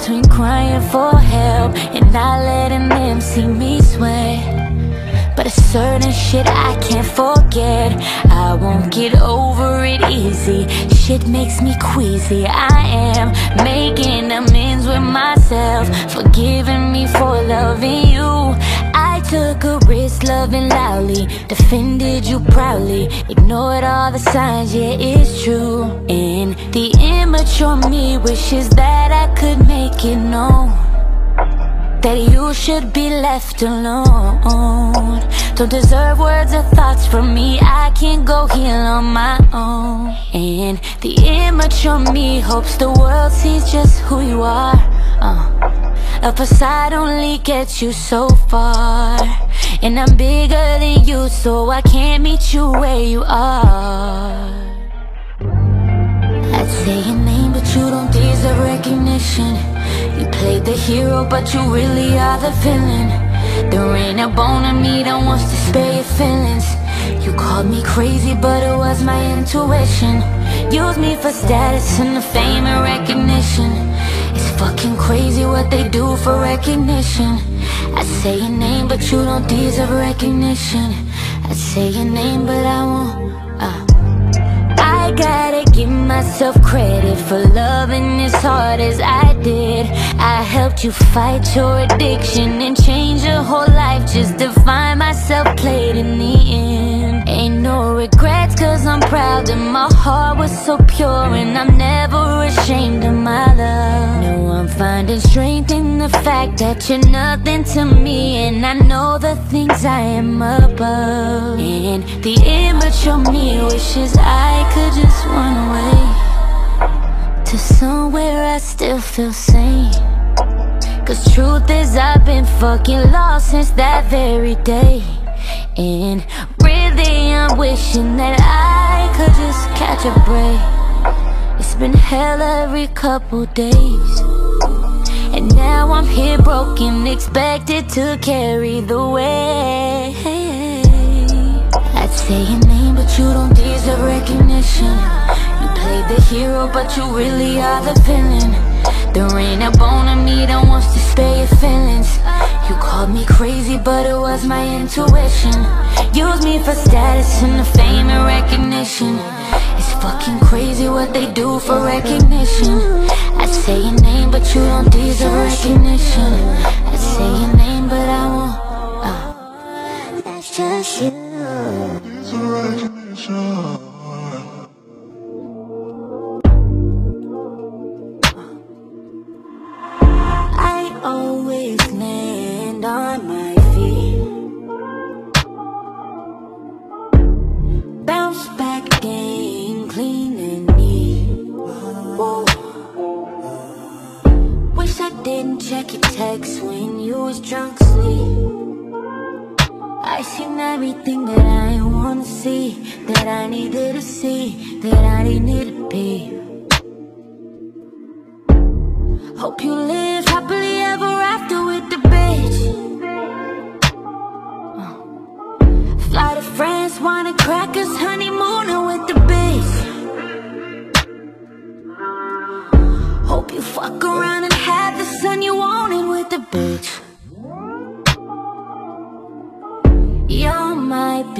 between crying for help and not letting them see me sweat. But a certain shit I can't forget. I won't get over it easy. Shit makes me queasy. I am making amends with myself. Forgiving me for loving you took a risk loving loudly Defended you proudly Ignored all the signs, yeah it's true. And the immature me wishes that I could make it known that you should be left alone. Don't deserve words or thoughts from me I can't go heal on my own. And the immature me hopes the world sees just who you are A facade only gets you so far. And I'm bigger than you so I can't meet you where you are. I'd say your name but you don't deserve recognition. You played the hero but you really are the villain. There ain't a bone in me that wants to spare your feelings. You called me crazy but it was my intuition. Use me for status and the fame and recognition It's fucking crazy what they do for recognition I say your name but you don't deserve recognition I say your name but I won't uh. I gotta give myself credit for loving as hard as I did. I helped you fight your addiction and change your whole life Just to find myself played in the end. Ain't no regrets cause I'm proud that my heart was so pure And I'm never ashamed of my love. No, I'm finding strength in the fact that you're nothing to me the things I am above. And the immature me wishes I could just run away. To somewhere I still feel sane. Cause truth is I've been fucking lost since that very day. And really I'm wishing that I could just catch a break. It's been hell every couple days here broken, expected to carry the weight. I'd say your name but you don't deserve recognition. You played the hero but you really are the villain. There ain't a bone in me that wants to spare your feelings. You called me crazy but it was my intuition. Use me for status and the fame and recognition. It's fucking crazy what they do for recognition. I say your name but you don't I always land on my feet. Bounce back game clean and neat. Wish I didn't check your text when you was drunk sleep I seen everything that I wanna see That I needed to see That I needed to be. Hope you live happily ever after with the bitch. Uh. Fly to France, wine and crackers, honeymooning with the bitch. Hope you fuck around and have the son you wanted with the bitch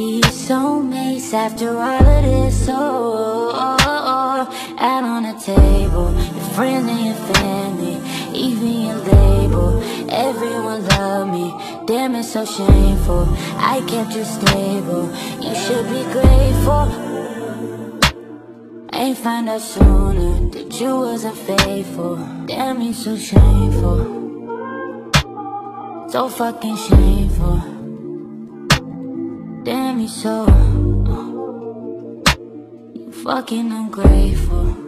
be soulmates after all of this. Oh, oh, oh, out on the table, your friends and your family, even your label. Everyone love me. Damn, it's so shameful. I kept you stable. You should be grateful. Ain't find out sooner that you wasn't faithful. Damn, it's so shameful. So fucking shameful. You so uh, fucking ungrateful.